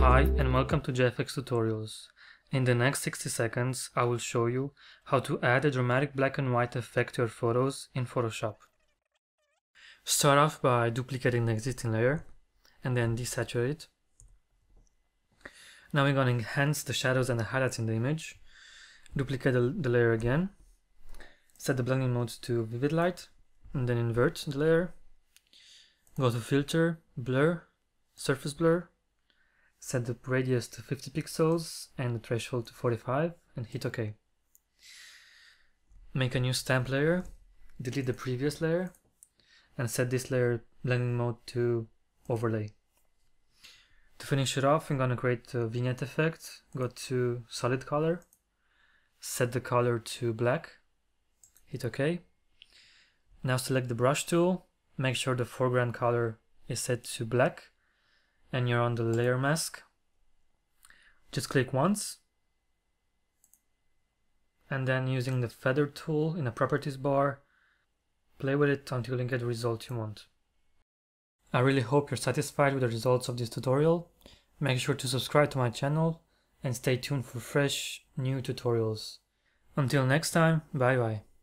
Hi and welcome to GFX Tutorials. In the next 60 seconds I will show you how to add a dramatic black and white effect to your photos in Photoshop. Start off by duplicating the existing layer and then desaturate. Now we're going to enhance the shadows and the highlights in the image. Duplicate the, the layer again. Set the blending mode to vivid light and then invert the layer. Go to filter, blur, surface blur. Set the radius to 50 pixels and the threshold to 45 and hit OK. Make a new stamp layer, delete the previous layer and set this layer blending mode to overlay. To finish it off, I'm gonna create a vignette effect. Go to solid color, set the color to black, hit OK. Now select the brush tool, make sure the foreground color is set to black and you're on the layer mask. Just click once and then using the feather tool in the properties bar, Play with it until you get the result you want. I really hope you're satisfied with the results of this tutorial. Make sure to subscribe to my channel and stay tuned for fresh new tutorials. Until next time, bye bye.